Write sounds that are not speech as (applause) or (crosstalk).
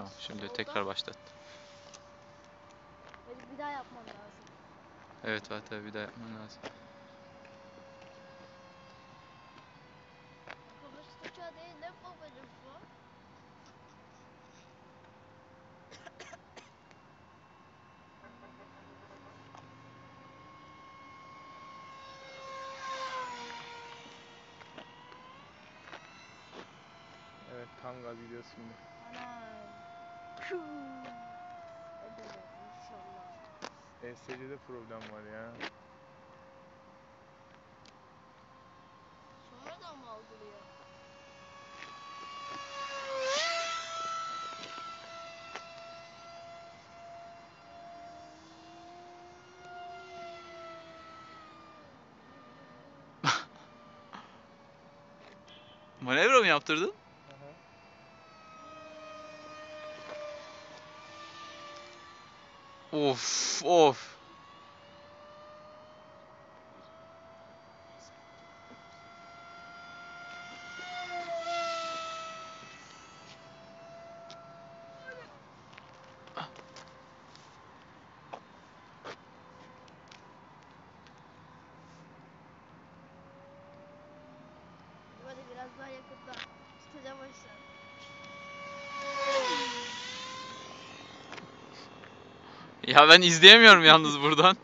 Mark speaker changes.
Speaker 1: Tamam şimdi
Speaker 2: Oldu.
Speaker 1: tekrar başlat.
Speaker 2: Böyle bir daha yapmam lazım.
Speaker 1: Evet Fatih abi bir daha yapman lazım.
Speaker 2: Kıbrıs uçağı değil ne babacım bu?
Speaker 3: Evet tam gaz gidiyoruz şimdi.
Speaker 2: Anam.
Speaker 3: ESC'de problem var ya.
Speaker 2: Sonradan mı algılıyor? (laughs)
Speaker 1: Manevra mı yaptırdın? Of of.
Speaker 2: Hadi biraz daha yakında.
Speaker 1: Ya ben izleyemiyorum yalnız buradan.